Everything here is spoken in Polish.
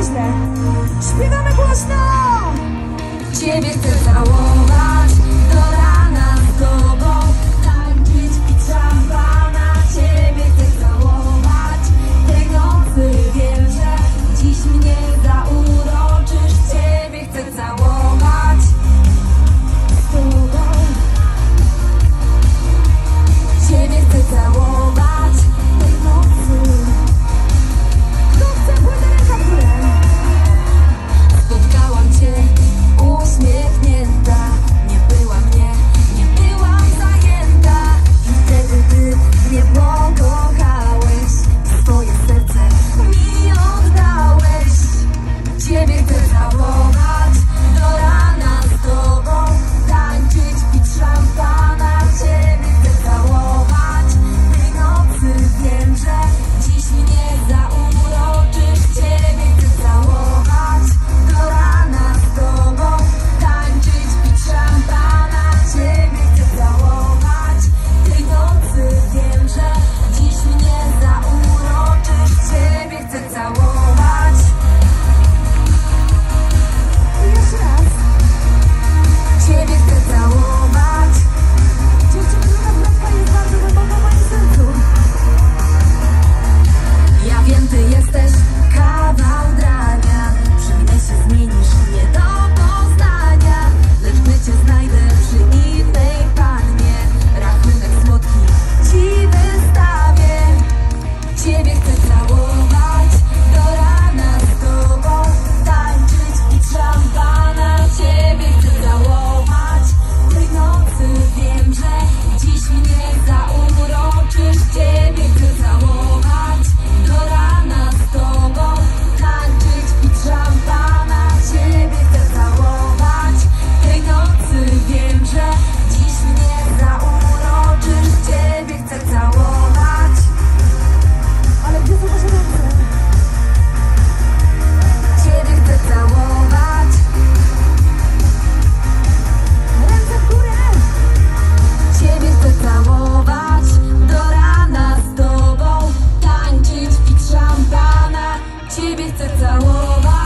nieźle. Śpiewamy głośno! Ciebie chcę Chcę całować